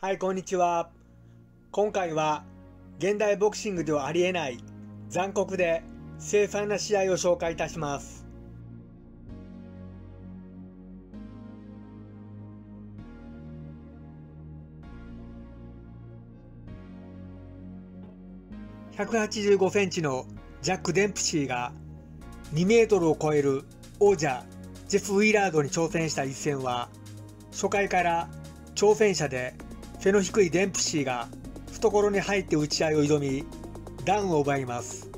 はいこんにちは。今回は現代ボクシングではありえない残酷で凄惨な試合を紹介いたします。185センチのジャック・デンプシーが2メートルを超える王者ジェフ・ウィラードに挑戦した一戦は初回から挑戦者で背の低いデンプシーが懐に入って打ち合いを挑みダウンを奪います。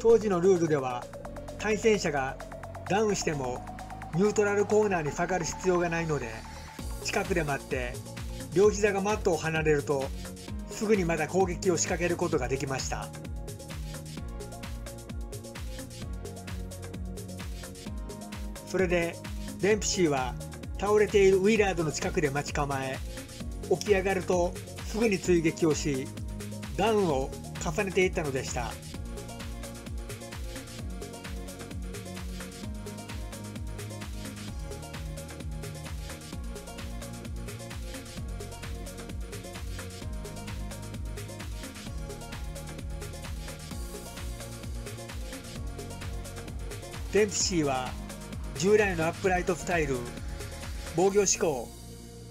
当時のルールでは対戦者がダウンしてもニュートラルコーナーに下がる必要がないので近くで待って両膝がマットを離れるとすぐにまだ攻撃を仕掛けることができました。それでデンプシーは倒れているウィラードの近くで待ち構え起き上がるとすぐに追撃をしダウンを重ねていったのでした。デンプシーは従来のアップライトスタイル防御志向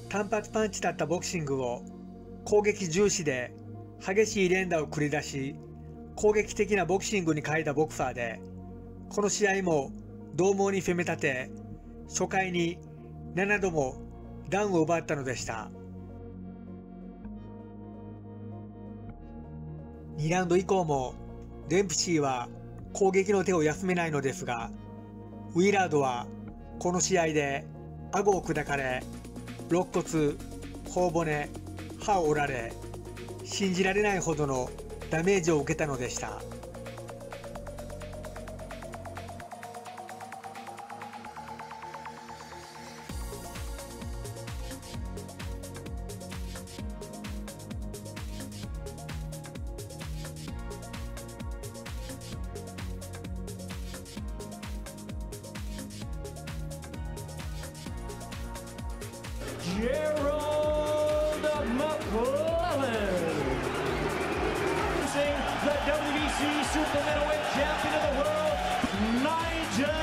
単発パンチだったボクシングを攻撃重視で激しい連打を繰り出し攻撃的なボクシングに変えたボクサーでこの試合も獰猛に攻め立て初回に7度もダウンを奪ったのでした。2ラウンド以降もデンプシーは攻撃の手を休めないのですがウィラードはこの試合で顎を砕かれ肋骨頬骨歯を折られ信じられないほどのダメージを受けたのでした。ジェロード・マクラレン Facing the WBC Super Middleweight Champion of the World, Nigel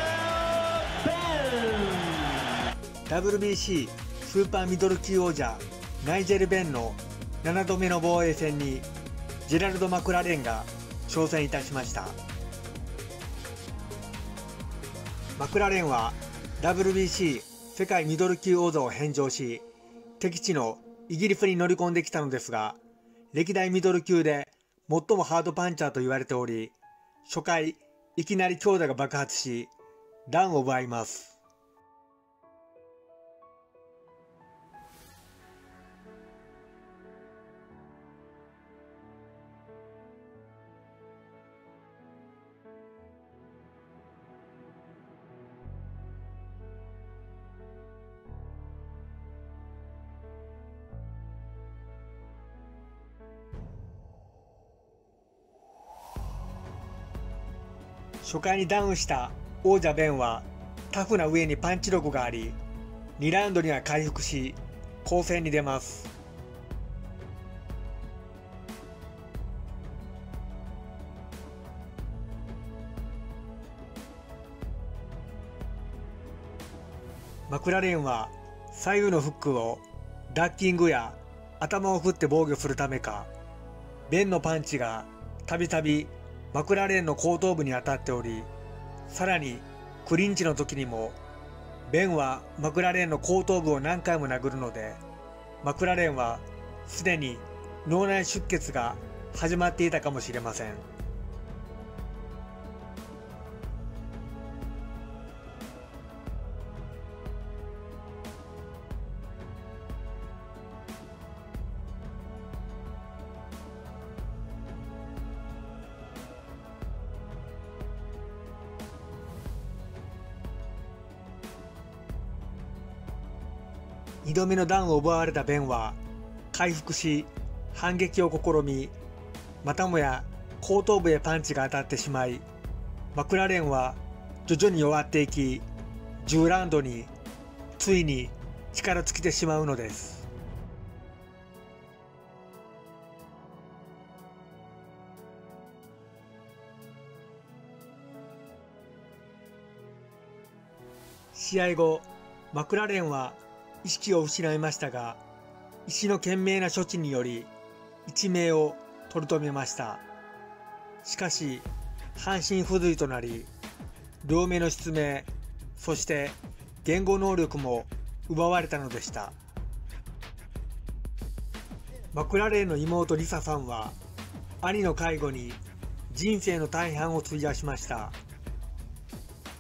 Benn. WBC スーパーミドル級王者ナイジェル・ベンの7度目の防衛戦にジェラルド・マクラレンが挑戦いたしましたマクラレンは WBC 世界ミドル級王座を返上し敵地のイギリスに乗り込んできたのですが歴代ミドル級で最もハードパンチャーと言われており初回いきなり強打が爆発しダウンを奪います。初回にダウンした王者ベンはタフな上にパンチ力があり2ラウンドには回復し攻勢に出ます。マクラレンは左右のフックをダッキングや頭を振って防御するためかベンのパンチがたびたびマクラーレンの後頭部に当たっておりさらにクリンチの時にもベンはマクラーレンの後頭部を何回も殴るのでマクラーレンはすでに脳内出血が始まっていたかもしれません。2度目のダウンを奪われたベンは回復し反撃を試みまたもや後頭部へパンチが当たってしまいマクラレンは徐々に弱っていき10ラウンドについに力尽きてしまうのです。試合後マクラレンは意識を失いましたが医師の懸命な処置により一命を取り留めました。しかし半身不随となり両目の失明そして言語能力も奪われたのでした。マクラレーの妹リサさんは兄の介護に人生の大半を費やしました。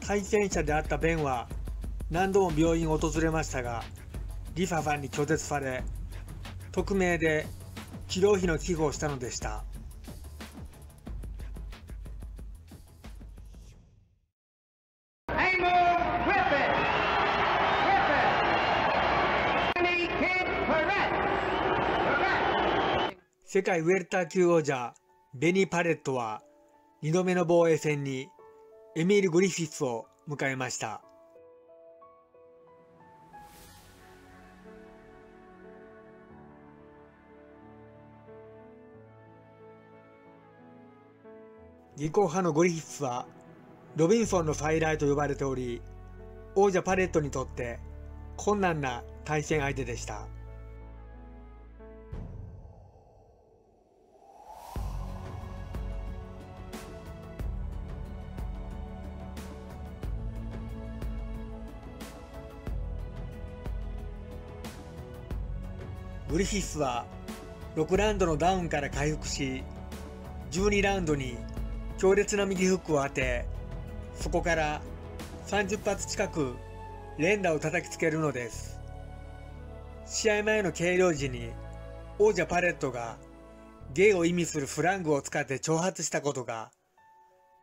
対戦者であったベンは何度も病院を訪れましたがリサさんに拒絶され匿名で治療費の寄付をしたのでした。世界ウェルター級王者ベニー・パレットは2度目の防衛戦にエミール・グリフィスを迎えました技巧派のグリフィスはロビンソンの再来と呼ばれており王者パレットにとって困難な対戦相手でした。グリフィスは6ラウンドのダウンから回復し12ラウンドに強烈な右フックを当てそこから30発近く連打を叩きつけるのです。試合前の計量時に王者パレットがゲイを意味するフラングを使って挑発したことが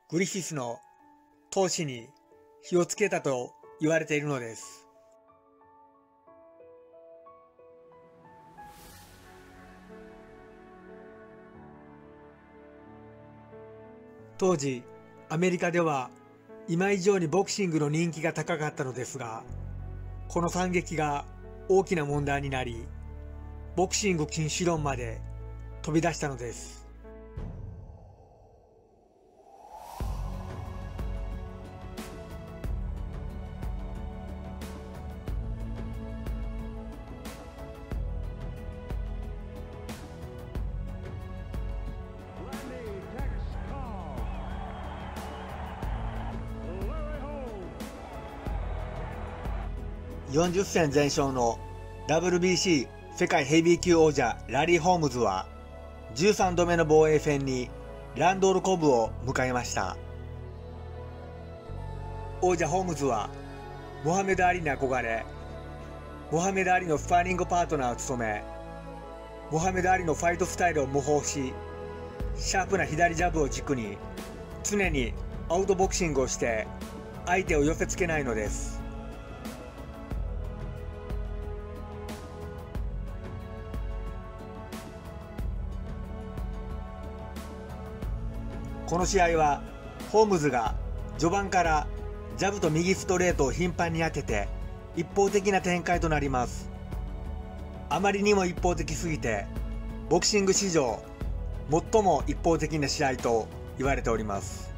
グリフィスの闘志に火をつけたと言われているのです。当時アメリカでは今以上にボクシングの人気が高かったのですがこの惨劇が大きな問題になりボクシング禁止論まで飛び出したのです。40戦全勝の WBC 世界ヘビー級王者ラリー・ホームズは13度目の防衛戦にランドール・コブを迎えました。王者ホームズはモハメド・アリに憧れモハメド・アリのスパーリングパートナーを務めモハメド・アリのファイトスタイルを模倣しシャープな左ジャブを軸に常にアウトボクシングをして相手を寄せつけないのです。この試合はホームズが序盤からジャブと右ストレートを頻繁に当てて一方的な展開となります。あまりにも一方的すぎてボクシング史上最も一方的な試合と言われております。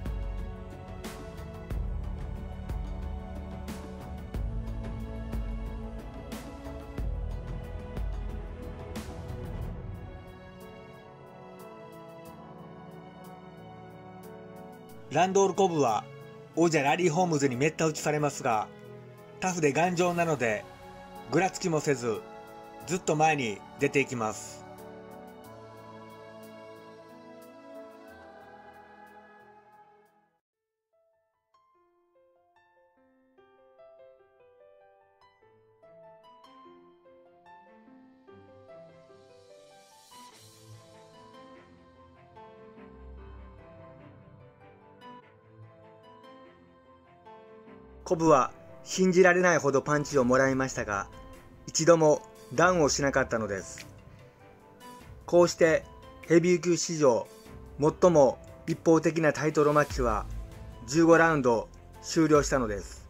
ランドールコブは王者ラリー・ホームズに滅多打ちされますがタフで頑丈なのでぐらつきもせずずっと前に出ていきます。コブは信じられないほどパンチをもらいましたが、一度もダウンをしなかったのです。こうしてヘビー級史上最も一方的なタイトルマッチは15ラウンド終了したのです。